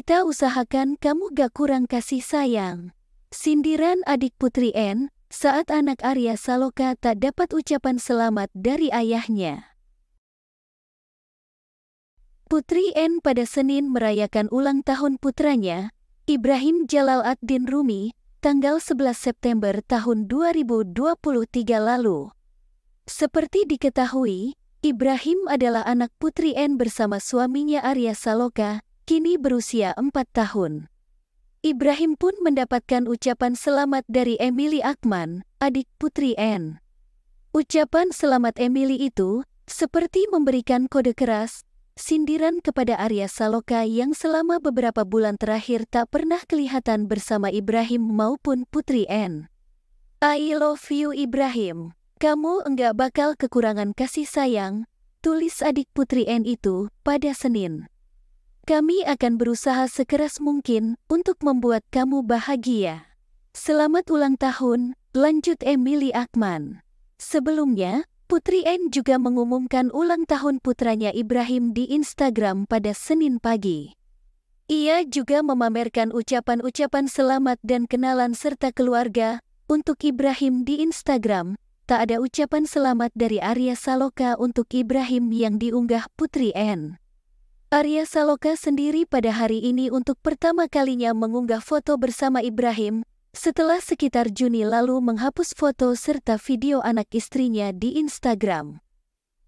Kita usahakan kamu gak kurang kasih sayang. Sindiran adik Putri N saat anak Arya Saloka tak dapat ucapan selamat dari ayahnya. Putri N pada Senin merayakan ulang tahun putranya, Ibrahim Jalal ad-Din Rumi, tanggal 11 September tahun 2023 lalu. Seperti diketahui, Ibrahim adalah anak Putri N bersama suaminya Arya Saloka, kini berusia 4 tahun. Ibrahim pun mendapatkan ucapan selamat dari Emily Akman, adik Putri N. Ucapan selamat Emily itu seperti memberikan kode keras, sindiran kepada Arya Saloka yang selama beberapa bulan terakhir tak pernah kelihatan bersama Ibrahim maupun Putri N. I love you Ibrahim. Kamu enggak bakal kekurangan kasih sayang, tulis adik Putri N itu pada Senin. Kami akan berusaha sekeras mungkin untuk membuat kamu bahagia. Selamat ulang tahun, lanjut Emily Akman. Sebelumnya, Putri N juga mengumumkan ulang tahun putranya Ibrahim di Instagram pada Senin pagi. Ia juga memamerkan ucapan-ucapan selamat dan kenalan serta keluarga untuk Ibrahim di Instagram. Tak ada ucapan selamat dari Arya Saloka untuk Ibrahim yang diunggah Putri N. Arya Saloka sendiri pada hari ini untuk pertama kalinya mengunggah foto bersama Ibrahim setelah sekitar Juni lalu menghapus foto serta video anak istrinya di Instagram.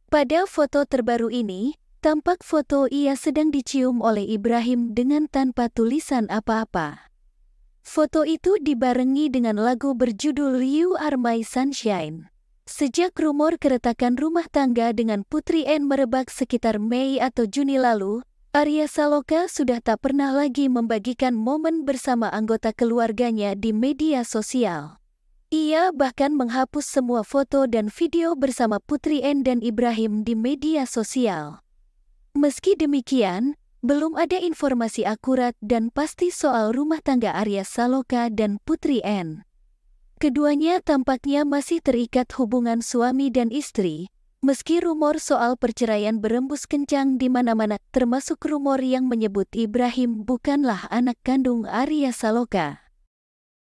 Pada foto terbaru ini, tampak foto ia sedang dicium oleh Ibrahim dengan tanpa tulisan apa-apa. Foto itu dibarengi dengan lagu berjudul You Are My Sunshine. Sejak rumor keretakan rumah tangga dengan Putri N merebak sekitar Mei atau Juni lalu, Arya Saloka sudah tak pernah lagi membagikan momen bersama anggota keluarganya di media sosial. Ia bahkan menghapus semua foto dan video bersama Putri N dan Ibrahim di media sosial. Meski demikian, belum ada informasi akurat dan pasti soal rumah tangga Arya Saloka dan Putri N. Keduanya tampaknya masih terikat hubungan suami dan istri, meski rumor soal perceraian berembus kencang di mana-mana termasuk rumor yang menyebut Ibrahim bukanlah anak kandung Arya Saloka.